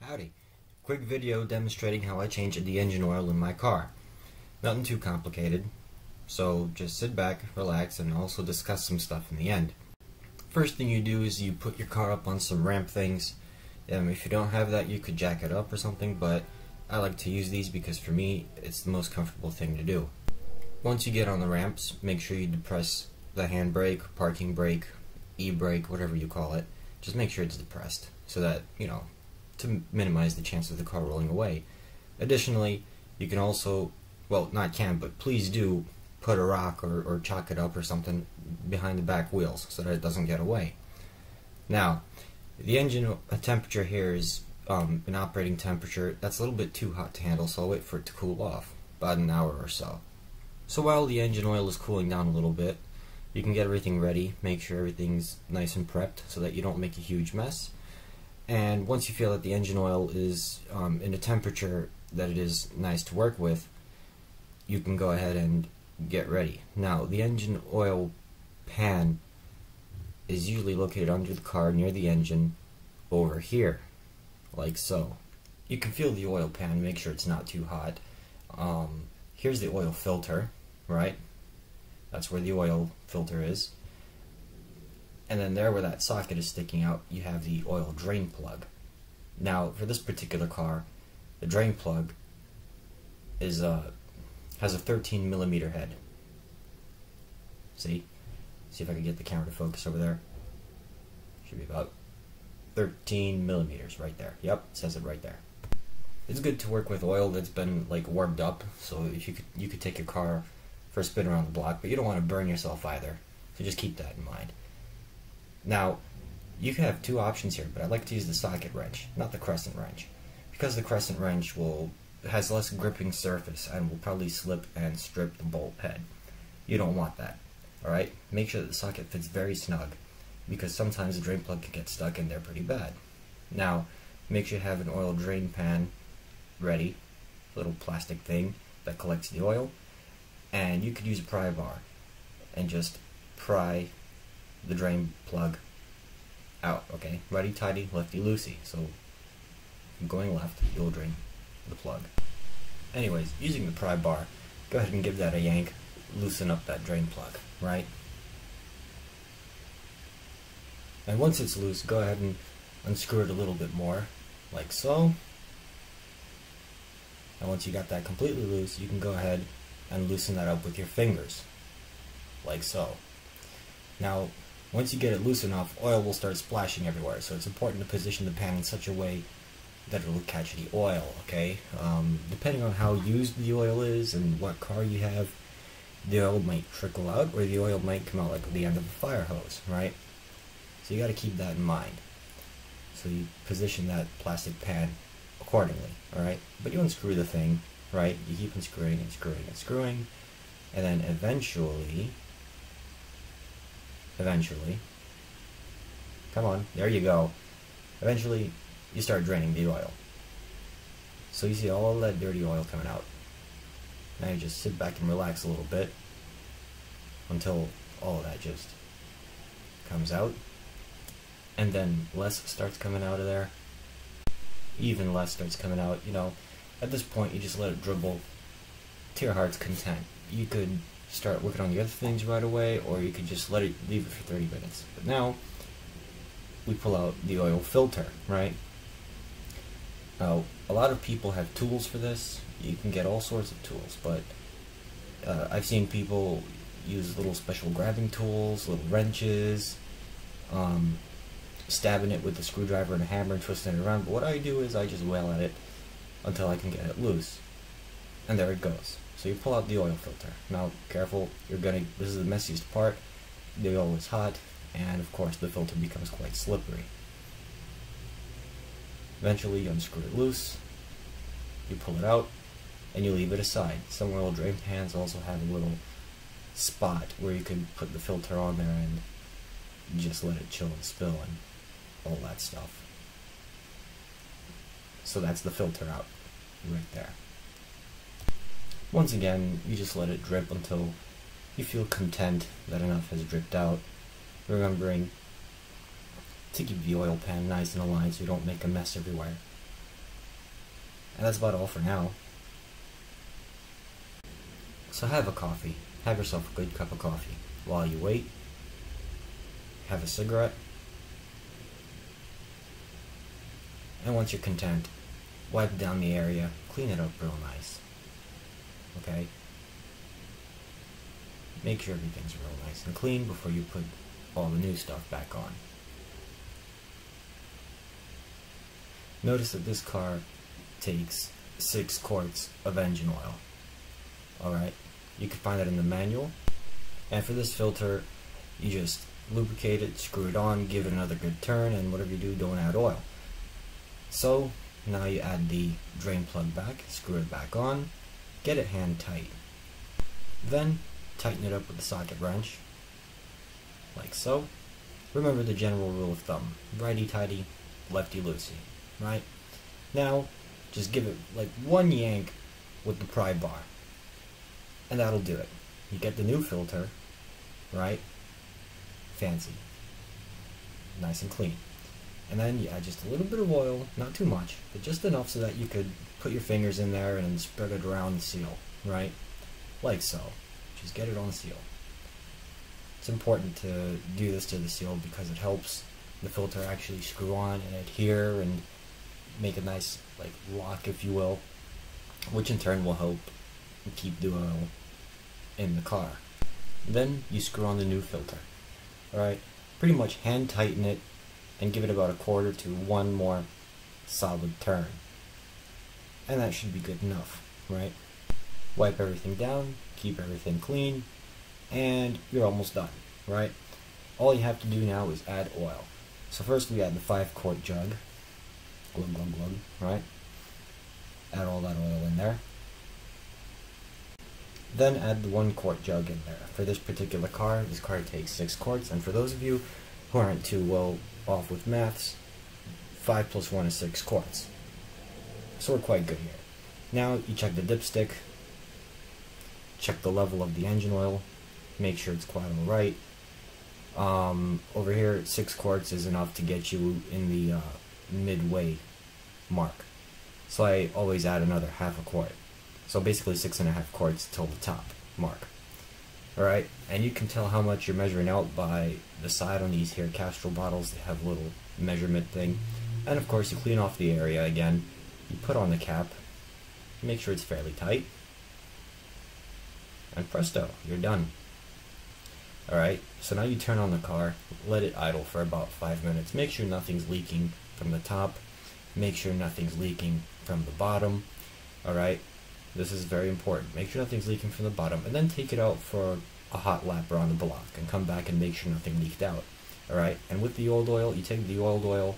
Howdy. Quick video demonstrating how I change the engine oil in my car. Nothing too complicated, so just sit back, relax, and also discuss some stuff in the end. First thing you do is you put your car up on some ramp things. Um, if you don't have that, you could jack it up or something, but I like to use these because for me, it's the most comfortable thing to do. Once you get on the ramps, make sure you depress the handbrake, parking brake, e-brake, whatever you call it. Just make sure it's depressed so that, you know, to minimize the chance of the car rolling away. Additionally, you can also, well, not can, but please do put a rock or, or chock it up or something behind the back wheels so that it doesn't get away. Now, the engine temperature here is um, an operating temperature that's a little bit too hot to handle, so I'll wait for it to cool off, about an hour or so. So while the engine oil is cooling down a little bit, you can get everything ready, make sure everything's nice and prepped so that you don't make a huge mess. And once you feel that the engine oil is um, in a temperature that it is nice to work with, you can go ahead and get ready. Now, the engine oil pan is usually located under the car near the engine over here, like so. You can feel the oil pan, make sure it's not too hot. Um, here's the oil filter, right? That's where the oil filter is. And then there where that socket is sticking out, you have the oil drain plug. Now, for this particular car, the drain plug is uh, has a 13 millimeter head. See? See if I can get the camera to focus over there. Should be about 13 millimeters right there. Yep, says it right there. It's good to work with oil that's been like warmed up. So you could, you could take your car for a spin around the block, but you don't want to burn yourself either. So just keep that in mind. Now, you can have two options here, but I like to use the socket wrench, not the crescent wrench, because the crescent wrench will has less gripping surface and will probably slip and strip the bolt head. You don't want that. Alright? Make sure that the socket fits very snug because sometimes the drain plug can get stuck in there pretty bad. Now, make sure you have an oil drain pan ready, little plastic thing that collects the oil, and you could use a pry bar and just pry the drain plug out, okay? Righty tighty, lefty loosey. So, going left, you'll drain the plug. Anyways, using the pry bar, go ahead and give that a yank, loosen up that drain plug, right? And once it's loose, go ahead and unscrew it a little bit more, like so. And once you got that completely loose, you can go ahead and loosen that up with your fingers, like so. Now, once you get it loose enough, oil will start splashing everywhere, so it's important to position the pan in such a way that it will catch the oil, okay? Um, depending on how used the oil is and what car you have, the oil might trickle out or the oil might come out like the end of a fire hose, right? So you got to keep that in mind. So you position that plastic pan accordingly, alright? But you unscrew the thing, right? You keep unscrewing and screwing and screwing, and then eventually, eventually, come on, there you go. Eventually, you start draining the oil. So you see all that dirty oil coming out. Now you just sit back and relax a little bit until all of that just comes out. And then less starts coming out of there. Even less starts coming out. You know, at this point, you just let it dribble to your heart's content. You could start working on the other things right away, or you could just let it leave it for 30 minutes. But now, we pull out the oil filter, right? Now, a lot of people have tools for this. You can get all sorts of tools, but uh, I've seen people use little special grabbing tools, little wrenches, um, stabbing it with a screwdriver and a hammer and twisting it around. But what I do is I just wail at it until I can get it loose. And there it goes. So you pull out the oil filter. Now, careful, you're gonna, this is the messiest part. The oil is hot, and of course the filter becomes quite slippery. Eventually you unscrew it loose, you pull it out, and you leave it aside. Some oil drain pans also have a little spot where you can put the filter on there and just let it chill and spill and all that stuff. So that's the filter out right there. Once again, you just let it drip until you feel content that enough has dripped out, remembering to keep the oil pan nice and aligned so you don't make a mess everywhere. And that's about all for now. So have a coffee. Have yourself a good cup of coffee. While you wait, have a cigarette. And once you're content, wipe down the area, clean it up real nice. Okay? Make sure everything's real nice and clean before you put all the new stuff back on. Notice that this car takes 6 quarts of engine oil. Alright, you can find that in the manual. And for this filter, you just lubricate it, screw it on, give it another good turn, and whatever you do, don't add oil. So, now you add the drain plug back, screw it back on, get it hand tight. Then, tighten it up with the socket wrench, like so. Remember the general rule of thumb, righty-tighty, lefty-loosey, right? Now, just give it like one yank with the pry bar, and that'll do it. You get the new filter, right? Fancy. Nice and clean. And then you add just a little bit of oil, not too much, but just enough so that you could put your fingers in there and spread it around the seal, right? Like so. Just get it on the seal. It's important to do this to the seal because it helps the filter actually screw on and adhere and make a nice like lock if you will, which in turn will help keep the oil in the car. Then you screw on the new filter. Alright, pretty much hand tighten it and give it about a quarter to one more solid turn. And that should be good enough, right? Wipe everything down, keep everything clean, and you're almost done, right? All you have to do now is add oil. So first we add the 5 quart jug, glug glug glug, right? Add all that oil in there. Then add the 1 quart jug in there. For this particular car, this car takes 6 quarts, and for those of you who aren't too well off with maths, 5 plus 1 is 6 quarts. So we're quite good here. Now you check the dipstick, check the level of the engine oil, make sure it's quite alright. Um, over here, 6 quarts is enough to get you in the uh, midway mark. So I always add another half a quart. So basically six and a half quarts till the top mark. Alright, and you can tell how much you're measuring out by the side on these here Castrol bottles. They have a little measurement thing. And of course you clean off the area again. You put on the cap. Make sure it's fairly tight. And presto, you're done. Alright, so now you turn on the car, let it idle for about 5 minutes. Make sure nothing's leaking from the top. Make sure nothing's leaking from the bottom. Alright, this is very important. Make sure nothing's leaking from the bottom, and then take it out for a hot lap around the block, and come back and make sure nothing leaked out. Alright, and with the old oil, you take the old oil,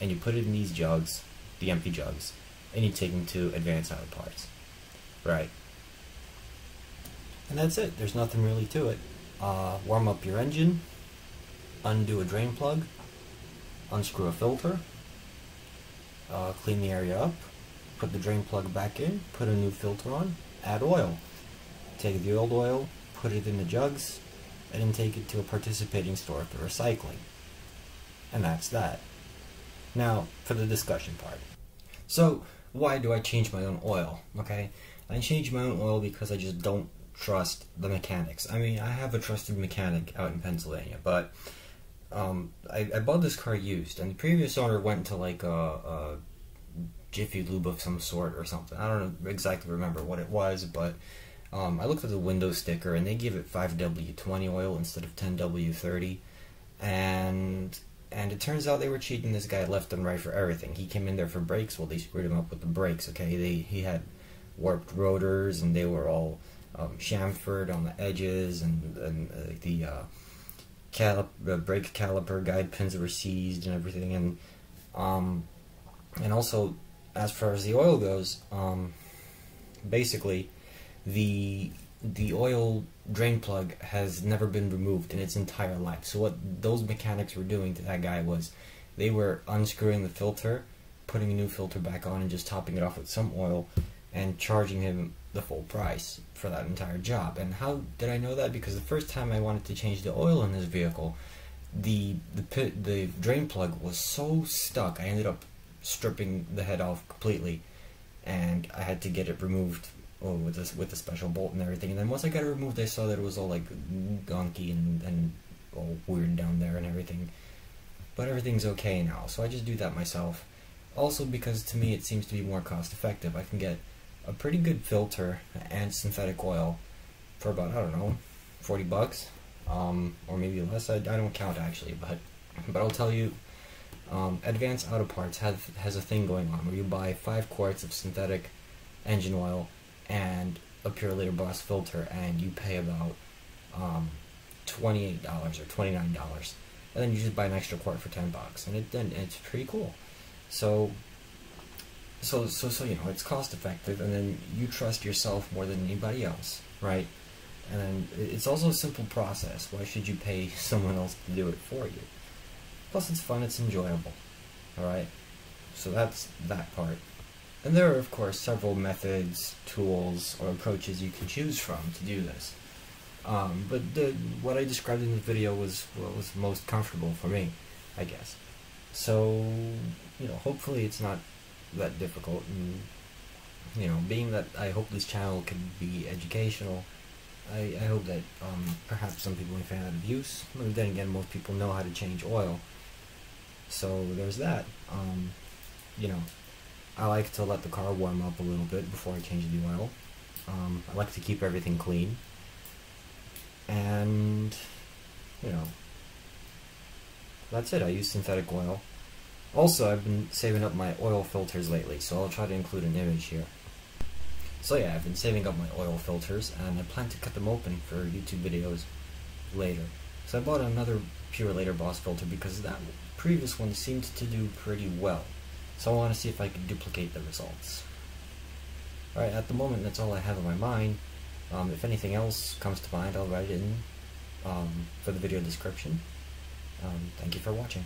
and you put it in these jugs, the empty jugs, and you take them to advanced auto parts. Right. And that's it. There's nothing really to it. Uh, warm up your engine, undo a drain plug, unscrew a filter, uh, clean the area up, put the drain plug back in, put a new filter on, add oil. Take the old oil, put it in the jugs, and then take it to a participating store for recycling. And that's that. Now, for the discussion part. So, why do I change my own oil? Okay, I change my own oil because I just don't trust the mechanics. I mean, I have a trusted mechanic out in Pennsylvania, but um, I, I bought this car used, and the previous owner went to like a, a Jiffy Lube of some sort or something. I don't exactly remember what it was, but um, I looked at the window sticker and they give it 5W20 oil instead of 10W30, and and it turns out they were cheating this guy left and right for everything. He came in there for brakes, well they screwed him up with the brakes. Okay, they he had warped rotors and they were all um, chamfered on the edges, and and uh, the uh, calip uh, brake caliper guide pins were seized and everything, and um, and also as far as the oil goes, um, basically the the oil drain plug has never been removed in its entire life. So what those mechanics were doing to that guy was they were unscrewing the filter, putting a new filter back on and just topping it off with some oil and charging him the full price for that entire job. And how did I know that? Because the first time I wanted to change the oil in this vehicle, the the pit, the drain plug was so stuck. I ended up stripping the head off completely, and I had to get it removed oh, with this with the special bolt and everything. And then once I got it removed, I saw that it was all like gunky and and all weird down there and everything. But everything's okay now, so I just do that myself. Also, because to me it seems to be more cost effective. I can get a pretty good filter and synthetic oil for about I don't know, forty bucks, um, or maybe less. I, I don't count actually, but but I'll tell you, um, Advanced Auto Parts has has a thing going on where you buy five quarts of synthetic engine oil and a Purolator Boss filter, and you pay about um, twenty eight dollars or twenty nine dollars, and then you just buy an extra quart for ten bucks, and it and it's pretty cool. So so so so you know it's cost effective and then you trust yourself more than anybody else right? And it's also a simple process. Why should you pay someone else to do it for you? Plus it's fun it's enjoyable all right? So that's that part. And there are of course several methods tools or approaches you can choose from to do this. Um, but the, what I described in the video was what was most comfortable for me I guess. So you know hopefully it's not that difficult and you know being that I hope this channel can be educational I, I hope that um, perhaps some people may find that of use but then again most people know how to change oil. So there's that. Um, you know I like to let the car warm up a little bit before I change the oil. Um, I like to keep everything clean. And you know that's it. I use synthetic oil also, I've been saving up my oil filters lately, so I'll try to include an image here. So yeah, I've been saving up my oil filters, and I plan to cut them open for YouTube videos later. So I bought another Purolator Boss filter because that previous one seemed to do pretty well. So I want to see if I can duplicate the results. Alright, at the moment that's all I have in my mind. Um, if anything else comes to mind, I'll write it in um, for the video description. Um, thank you for watching.